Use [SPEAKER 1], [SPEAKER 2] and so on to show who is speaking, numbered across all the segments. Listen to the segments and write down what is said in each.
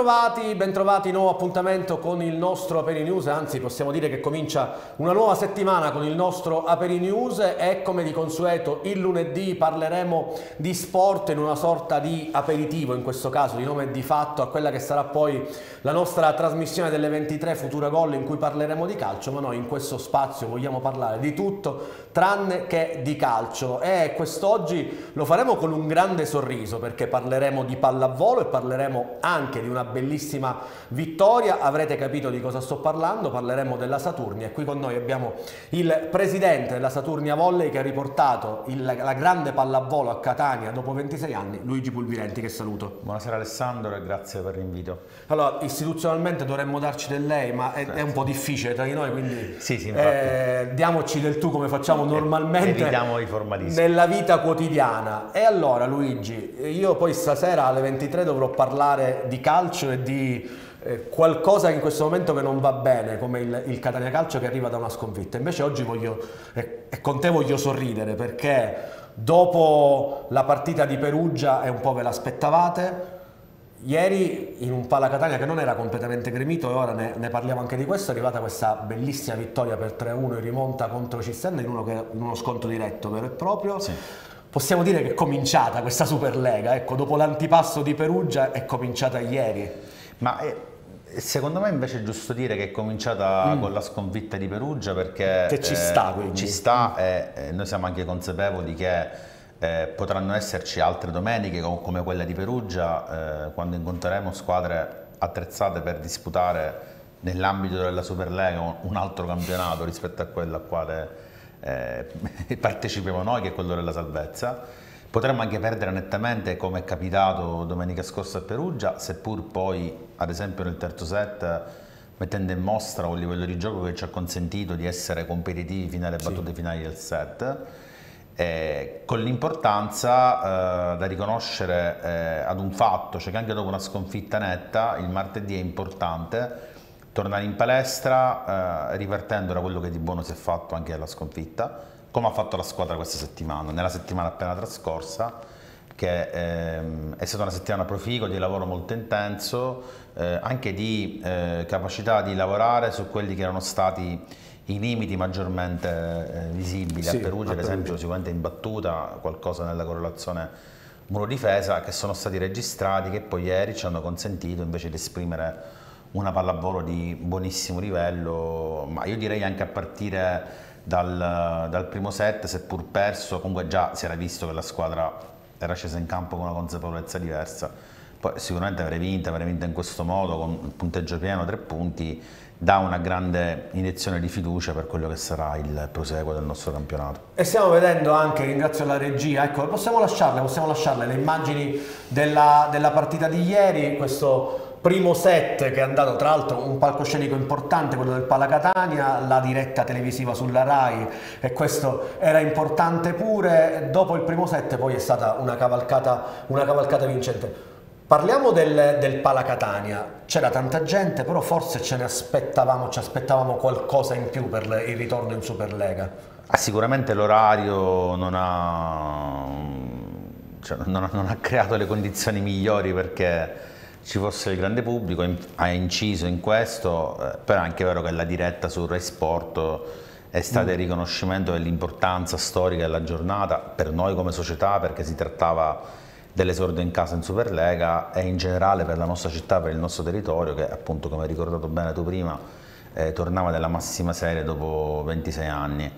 [SPEAKER 1] Bentrovati, bentrovati, nuovo appuntamento con il nostro Aperi News, anzi possiamo dire che comincia una nuova settimana con il nostro Aperi News e come di consueto il lunedì parleremo di sport in una sorta di aperitivo, in questo caso di nome di fatto a quella che sarà poi la nostra trasmissione delle 23 Futura Gol in cui parleremo di calcio, ma noi in questo spazio vogliamo parlare di tutto tranne che di calcio. E quest'oggi lo faremo con un grande sorriso perché parleremo di pallavolo e parleremo anche di una bellissima vittoria, avrete capito di cosa sto parlando, parleremo della Saturnia e qui con noi abbiamo il presidente della Saturnia Volley che ha riportato il, la grande pallavolo a Catania dopo 26 anni, Luigi Pulvirenti, che saluto.
[SPEAKER 2] Buonasera Alessandro e grazie per l'invito.
[SPEAKER 1] Allora, istituzionalmente dovremmo darci del lei, ma è, è un po' difficile tra di noi, quindi
[SPEAKER 2] sì, sì,
[SPEAKER 1] eh, diamoci del tu come facciamo normalmente nella vita quotidiana. E allora Luigi, io poi stasera alle 23 dovrò parlare di calcio calcio e di eh, qualcosa in questo momento che non va bene, come il, il, Catania Calcio che arriva da una sconfitta. Invece oggi voglio, eh, con te voglio sorridere perché dopo la partita di Perugia e un po' ve l'aspettavate, Ieri in un Pala Catania che non era completamente gremito e ora ne, ne, parliamo anche di questo, è arrivata questa bellissima vittoria per 3-1 in rimonta contro Cisterna in uno, che, in uno scontro diretto vero e proprio. Sì possiamo dire che è cominciata questa Superlega, ecco, dopo l'antipasto di Perugia è cominciata ieri.
[SPEAKER 2] Ma eh, secondo me invece è giusto dire che è cominciata mm. con la sconfitta di Perugia perché
[SPEAKER 1] che ci sta,
[SPEAKER 2] eh, ci sta e eh, noi siamo anche consapevoli che eh, potranno esserci altre domeniche come quella di Perugia eh, quando incontreremo squadre attrezzate per disputare nell'ambito della Superlega un altro campionato rispetto a quello al quale eh, partecipiamo noi, che è quello della salvezza. Potremmo anche perdere nettamente, come è capitato domenica scorsa a Perugia, seppur poi, ad esempio nel terzo set, mettendo in mostra un livello di gioco che ci ha consentito di essere competitivi fino alle battute sì. finali del set, eh, con l'importanza eh, da riconoscere eh, ad un fatto, cioè che anche dopo una sconfitta netta, il martedì è importante tornare in palestra eh, rivertendo da quello che di buono si è fatto anche alla sconfitta, come ha fatto la squadra questa settimana, nella settimana appena trascorsa, che ehm, è stata una settimana proficua, di lavoro molto intenso, eh, anche di eh, capacità di lavorare su quelli che erano stati i limiti maggiormente eh, visibili. Sì, a Perugia, ad esempio sicuramente in battuta, qualcosa nella correlazione muro-difesa, che sono stati registrati, che poi ieri ci hanno consentito invece di esprimere una pallavolo di buonissimo livello, ma io direi anche a partire dal, dal, primo set, seppur perso, comunque già si era visto che la squadra era scesa in campo con una consapevolezza diversa. Poi sicuramente avrei vinto, avrei vinto in questo modo, con il punteggio pieno, tre punti, dà una grande iniezione di fiducia per quello che sarà il proseguo del nostro campionato.
[SPEAKER 1] E stiamo vedendo anche, ringrazio la regia, ecco, possiamo lasciarle, possiamo lasciarle le immagini della, della partita di ieri, questo primo set che è andato tra l'altro un palcoscenico importante quello del Palacatania la diretta televisiva sulla RAI e questo era importante pure. Dopo il primo set poi è stata una cavalcata, una cavalcata vincente. Parliamo del, del Palacatania, c'era tanta gente, però forse ce ne aspettavamo, ci aspettavamo qualcosa in più per il ritorno in Superlega.
[SPEAKER 2] Ah, sicuramente l'orario non ha, cioè, non, non ha creato le condizioni migliori perché ci fosse il grande pubblico, ha inciso in questo, eh, però è anche vero che la diretta su Rai Sport è stato mm. il riconoscimento dell'importanza storica della giornata per noi come società perché si trattava dell'esordio in casa in Superlega e in generale per la nostra città, per il nostro territorio che appunto come hai ricordato bene tu prima eh, tornava nella massima serie dopo 26 anni.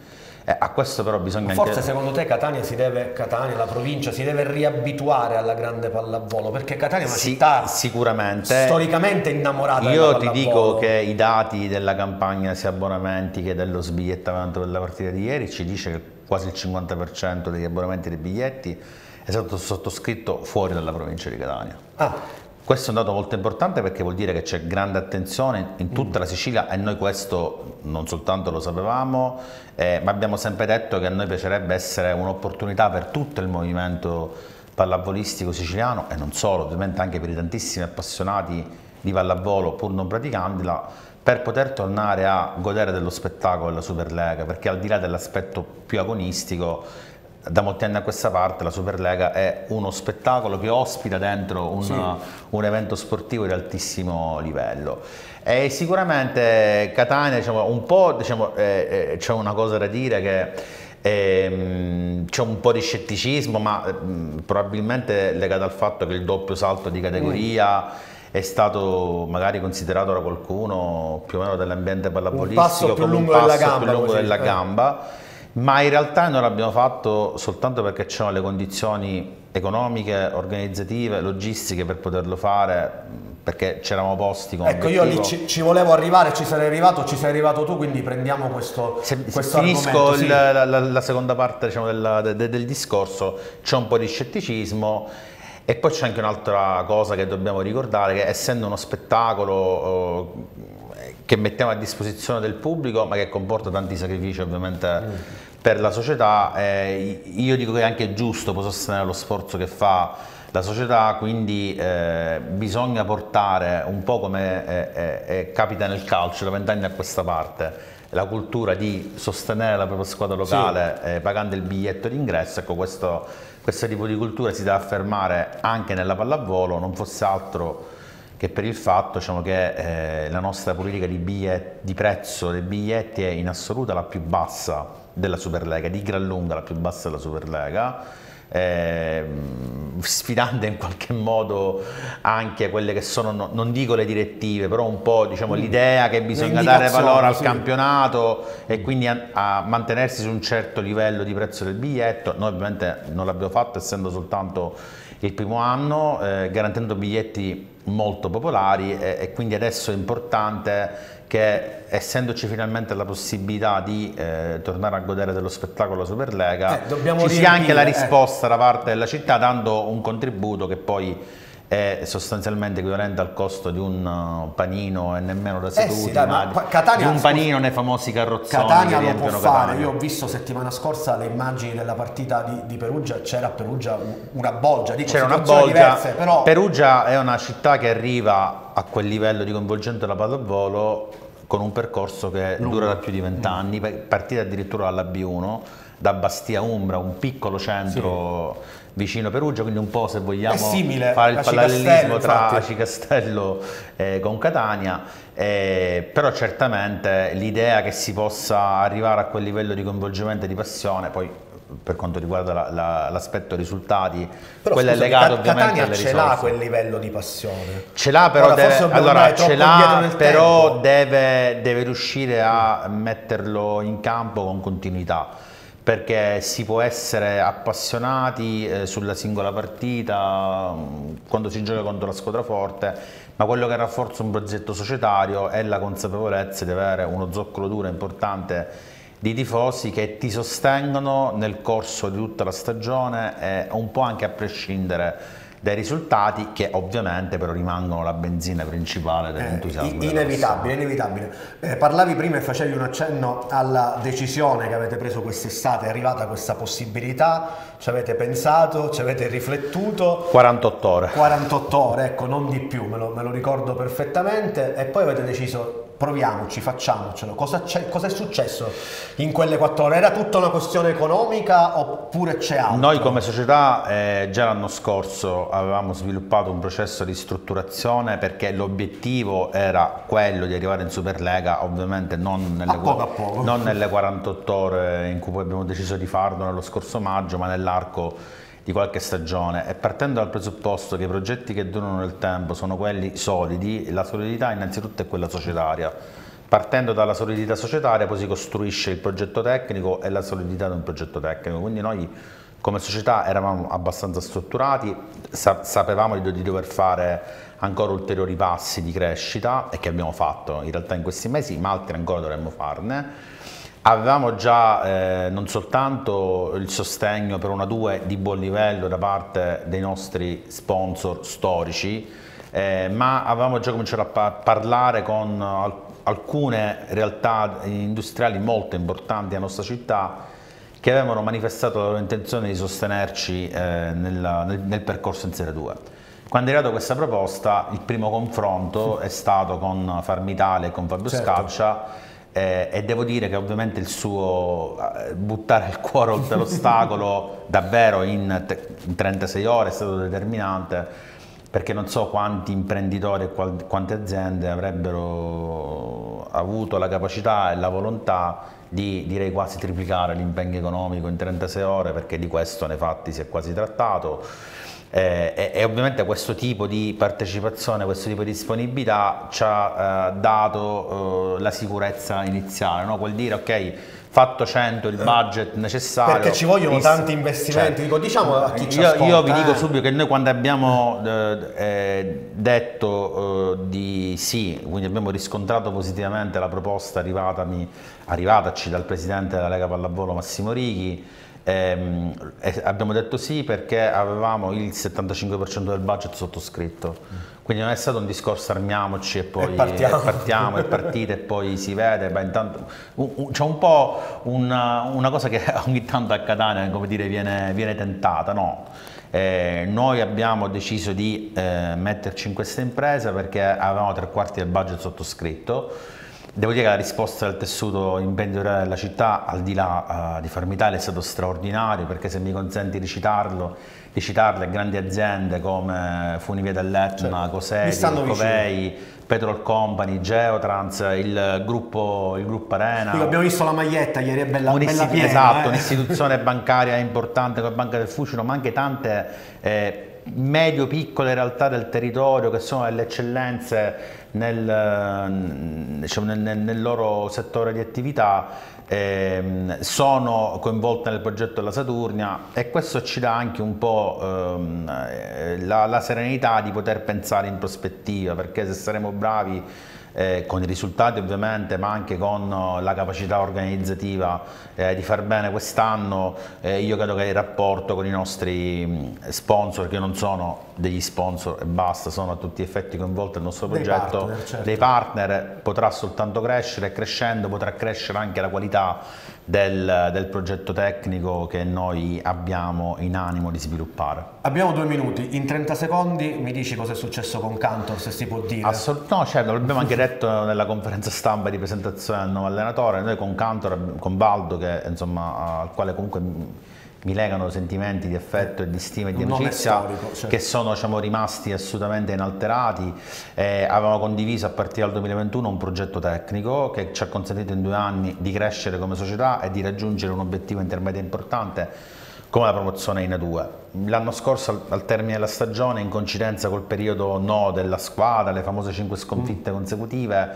[SPEAKER 2] Eh, a questo però bisogna
[SPEAKER 1] Forse anche... secondo te Catania, si deve, Catania, la provincia, si deve riabituare alla grande pallavolo? Perché Catania è una sì, città
[SPEAKER 2] sicuramente,
[SPEAKER 1] storicamente innamorata
[SPEAKER 2] Io ti dico che i dati della campagna sia abbonamenti che dello sbigliettamento della partita di ieri ci dice che quasi il 50% degli abbonamenti dei biglietti è stato sottoscritto fuori dalla provincia di Catania. Ah. Questo è un dato molto importante perché vuol dire che c'è grande attenzione in tutta la Sicilia e noi questo non soltanto lo sapevamo, eh, ma abbiamo sempre detto che a noi piacerebbe essere un'opportunità per tutto il movimento pallavolistico siciliano e non solo, ovviamente anche per i tantissimi appassionati di pallavolo pur non praticandila, per poter tornare a godere dello spettacolo della Superlega, perché al di là dell'aspetto più agonistico da molti anni a questa parte la Superlega è uno spettacolo che ospita dentro un, sì. un evento sportivo di altissimo livello. E sicuramente Catania, diciamo, un po' diciamo, eh, eh, c'è una cosa da dire che ehm, c'è un po' di scetticismo, ma mm, probabilmente legato al fatto che il doppio salto di categoria è stato magari considerato da qualcuno più o meno dell'ambiente pallavolistico
[SPEAKER 1] come un passo
[SPEAKER 2] più lungo, lungo della eh. gamba, ma in realtà noi l'abbiamo fatto soltanto perché c'erano le condizioni economiche, organizzative, logistiche per poterlo fare perché c'eravamo posti con
[SPEAKER 1] ecco io lì ci, ci, volevo arrivare ci sarei arrivato ci sei arrivato tu quindi prendiamo questo, se, questo
[SPEAKER 2] finisco il, la, la, la, seconda parte diciamo, del, del, del discorso c'è un po' di scetticismo e poi c'è anche un'altra cosa che dobbiamo ricordare, che essendo uno spettacolo eh, che mettiamo a disposizione del pubblico, ma che comporta tanti sacrifici ovviamente mm. per la società, eh, io dico che è anche giusto sostenere lo sforzo che fa la società, quindi eh, bisogna portare un po' come eh, eh, capita nel calcio da vent'anni a questa parte, la cultura di sostenere la propria squadra locale sì. pagando il biglietto d'ingresso, ecco questo questo tipo di cultura si deve affermare anche nella pallavolo, non fosse altro che per il fatto diciamo, che eh, la nostra politica di, biglietti, di, prezzo dei biglietti è in assoluta la più bassa della Superlega, di gran lunga la più bassa della Superlega eh, sfidando in qualche modo anche quelle che sono, non dico le direttive, però un po' diciamo, mm. l'idea che bisogna dare valore al sì. campionato e quindi a, a, mantenersi su un certo livello di prezzo del biglietto. Noi ovviamente non l'abbiamo fatto essendo soltanto il primo anno, eh, garantendo biglietti molto popolari e, e quindi adesso è importante che essendoci finalmente la possibilità di eh, tornare a godere dello spettacolo Superlega, eh, ci sia anche la eh. risposta eh. da parte della città dando un contributo che poi è sostanzialmente equivalente al costo di un uh, panino e nemmeno da seduti, eh sì, dai, ma Catania, di un panino nei famosi carrozzoni
[SPEAKER 1] Catania lo può fare, io ho visto settimana scorsa le immagini della partita di, di Perugia, c'era a Perugia una bolgia,
[SPEAKER 2] c'era una bolgia, diverse, però... Perugia è una città che arriva a quel livello di coinvolgimento della pallavolo con un percorso che Lungo. dura da più di vent'anni, partita addirittura dalla B1, da Bastia Umbra, un piccolo centro... Sì. vicino Perugia, quindi un po' se vogliamo fare il parallelismo tra Aci Castello e con Catania, eh, però certamente l'idea che si possa arrivare a quel livello di coinvolgimento e di passione, poi per quanto riguarda l'aspetto la, la, risultati,
[SPEAKER 1] però,
[SPEAKER 2] quello
[SPEAKER 1] scusami,
[SPEAKER 2] è legato ovviamente
[SPEAKER 1] Catania ce l'ha quel livello di passione.
[SPEAKER 2] Ce l'ha però, deve, allora, ce l'ha, però deve, deve riuscire a metterlo in campo con continuità perché si può essere appassionati eh, sulla singola partita mm, quando si gioca contro la squadra forte, ma quello che rafforza un progetto societario è la consapevolezza di avere uno zoccolo duro importante di tifosi che ti sostengono nel corso di tutta la stagione e un po' anche a prescindere dai risultati che ovviamente però rimangono la benzina principale dell'entusiasmo.
[SPEAKER 1] Eh, inevitabile, inevitabile. Eh, parlavi prima e facevi un accenno alla decisione che avete preso quest'estate, è arrivata questa possibilità, ci avete pensato, ci avete riflettuto.
[SPEAKER 2] 48 ore.
[SPEAKER 1] 48 ore, ecco, non di più, me lo, me lo ricordo perfettamente e poi avete deciso proviamoci, facciamocelo. Cosa, cosa, è successo in quelle quattro ore? Era tutta una questione economica oppure c'è altro?
[SPEAKER 2] Noi come società eh, già l'anno scorso avevamo sviluppato un processo di strutturazione perché l'obiettivo era quello di arrivare in Superlega, ovviamente non nelle,
[SPEAKER 1] poco poco.
[SPEAKER 2] non nelle 48 ore in cui poi abbiamo deciso di farlo nello scorso maggio, ma nell'arco di qualche stagione. E partendo dal presupposto che i progetti che durano nel tempo sono quelli solidi, la solidità innanzitutto è quella societaria. Partendo dalla solidità societaria poi si costruisce il progetto tecnico e la solidità di un progetto tecnico, quindi noi come società eravamo abbastanza strutturati, sapevamo di dover fare ancora ulteriori passi di crescita e che abbiamo fatto. In realtà in questi mesi, ma altri ancora dovremmo farne Avevamo già eh, non soltanto il sostegno per una 2 di buon livello da parte dei nostri sponsor storici, eh, ma avevamo già cominciato a pa parlare con al alcune realtà industriali molto importanti della nostra città che avevano manifestato la loro intenzione di sostenerci eh, nel, nel, nel, percorso in Serie 2. Quando è arrivata questa proposta, il primo confronto è stato con Farmitale e con Fabio certo. Scaccia eh, e devo dire che ovviamente il suo eh, buttare il cuore oltre l'ostacolo davvero in, in 36 ore è stato determinante perché non so quanti imprenditori e quante aziende avrebbero avuto la capacità e la volontà di direi quasi triplicare l'impegno economico in 36 ore perché di questo nei fatti si è quasi trattato eh, e, e, ovviamente questo tipo di partecipazione, questo tipo di disponibilità ci ha eh, dato eh, la sicurezza iniziale, no? quel dire ok fatto 100 il budget necessario.
[SPEAKER 1] Perché ci vogliono visto, tanti investimenti, cioè, dico, diciamo a chi ci
[SPEAKER 2] io,
[SPEAKER 1] ascolta,
[SPEAKER 2] io vi dico eh. subito che noi quando abbiamo eh, eh, detto eh, di sì, quindi abbiamo riscontrato positivamente la proposta arrivatami, arrivataci dal Presidente della Lega Pallavolo Massimo Righi, ehm, abbiamo detto sì perché avevamo il 75% del budget sottoscritto. Quindi non è stato un discorso armiamoci e poi e partiamo. E partiamo e partite e poi si vede, Beh, intanto c'è un po' una, una, cosa che ogni tanto a Catania come dire, viene, viene tentata, no? Eh, noi abbiamo deciso di eh, metterci in questa impresa perché avevamo tre quarti del budget sottoscritto Devo dire che la risposta del tessuto imprenditoriale della città, al di là uh, di Farmitalia, è stato straordinario perché se mi consenti di citarlo, di citarle grandi aziende come Funivia dell'Etna, certo. Cosei, Covei, Petrol Company, Geotrans, il gruppo, il gruppo Arena.
[SPEAKER 1] Dico, abbiamo visto la maglietta ieri, è bella, bella piena.
[SPEAKER 2] Esatto,
[SPEAKER 1] eh.
[SPEAKER 2] un'istituzione bancaria importante come Banca del Fucino, ma anche tante... Eh, medio-piccole realtà del territorio che sono delle eccellenze nel, diciamo, nel, nel loro settore di attività ehm, sono coinvolte nel progetto della Saturnia e questo ci dà anche un po' ehm, la, la serenità di poter pensare in prospettiva perché se saremo bravi eh, con i risultati ovviamente ma anche con la capacità organizzativa eh, di far bene quest'anno eh, io credo che il rapporto con i nostri sponsor che non sono degli sponsor e basta sono a tutti gli effetti coinvolti nel nostro progetto dei partner, certo. dei partner potrà soltanto crescere e crescendo potrà crescere anche la qualità del, del, progetto tecnico che noi abbiamo in animo di sviluppare.
[SPEAKER 1] Abbiamo due minuti, in 30 secondi mi dici cosa è successo con Cantor, se si può dire?
[SPEAKER 2] Assolut no, certo, l'abbiamo anche detto nella conferenza stampa di presentazione del nuovo allenatore, noi con Cantor, con Baldo, che, insomma, al quale comunque mi legano sentimenti di affetto e di stima e di amicizia storico, certo. che sono diciamo, rimasti assolutamente inalterati. Eh, avevamo condiviso a partire dal 2021 un progetto tecnico che ci ha consentito in due anni di crescere come società e di raggiungere un obiettivo intermedio importante come la promozione in A2. L'anno scorso al termine della stagione, in coincidenza col periodo no della squadra, le famose 5 sconfitte mm. consecutive,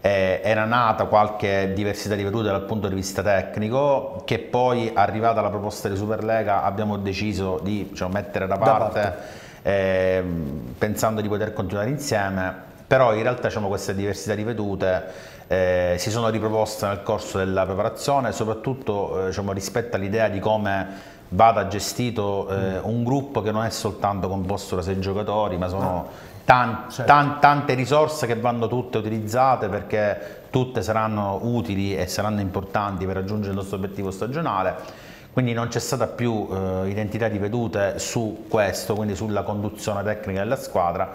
[SPEAKER 2] eh, era nata qualche diversità di vedute dal punto di vista tecnico che poi arrivata la proposta di Superlega abbiamo deciso di diciamo, mettere da parte, da parte. Eh, pensando di poter continuare insieme però in realtà diciamo, queste diversità di vedute eh, si sono riproposte nel corso della preparazione soprattutto eh, diciamo, rispetto all'idea di come vada gestito eh, un gruppo che non è soltanto composto da sei giocatori ma sono ah tan, certo. tan, tante risorse che vanno tutte utilizzate perché tutte saranno utili e saranno importanti per raggiungere il nostro obiettivo stagionale quindi non c'è stata più eh, identità di vedute su questo, quindi sulla conduzione tecnica della squadra.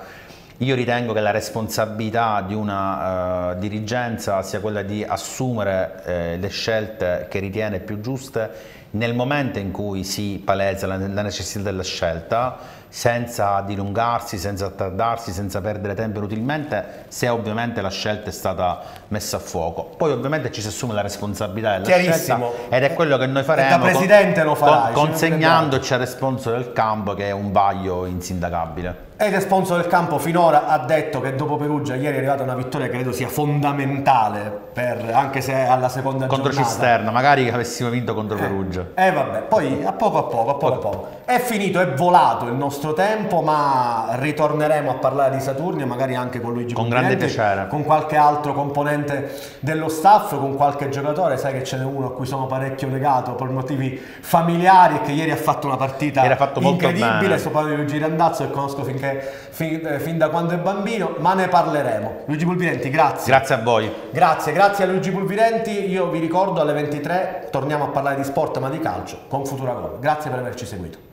[SPEAKER 2] Io ritengo che la responsabilità di una uh, dirigenza sia quella di assumere eh, le scelte che ritiene più giuste nel momento in cui si palesa la, la necessità della scelta, senza dilungarsi, senza attardarsi, senza perdere tempo inutilmente, se ovviamente la scelta è stata messa a fuoco. Poi ovviamente ci si assume la responsabilità della scelta ed è quello che noi faremo
[SPEAKER 1] da presidente con, lo farai,
[SPEAKER 2] con, consegnandoci al responsabile del campo che è un vaglio insindacabile.
[SPEAKER 1] E il sponsor del campo finora ha detto che dopo Perugia ieri è arrivata una vittoria che credo sia fondamentale, per, anche se alla seconda
[SPEAKER 2] contro
[SPEAKER 1] giornata.
[SPEAKER 2] Contro Cisterna, magari avessimo vinto contro
[SPEAKER 1] eh,
[SPEAKER 2] Perugia.
[SPEAKER 1] E eh, vabbè, poi a poco a poco, a poco a poco. È finito, è volato il nostro tempo, ma ritorneremo a parlare di Saturnia, magari anche con Luigi
[SPEAKER 2] Con grande piacere.
[SPEAKER 1] Con qualche altro componente dello staff, con qualche giocatore, sai che ce n'è uno a cui sono parecchio legato per motivi familiari e che ieri ha fatto una partita
[SPEAKER 2] fatto
[SPEAKER 1] incredibile, sto parlando di Luigi Randazzo che conosco finché fin, eh, fin, da quando è bambino, ma ne parleremo. Luigi Pulvirenti, grazie.
[SPEAKER 2] Grazie a voi.
[SPEAKER 1] Grazie, grazie a Luigi Pulvirenti. Io vi ricordo alle 23 torniamo a parlare di sport ma di calcio con Futura Gol. Grazie per averci seguito.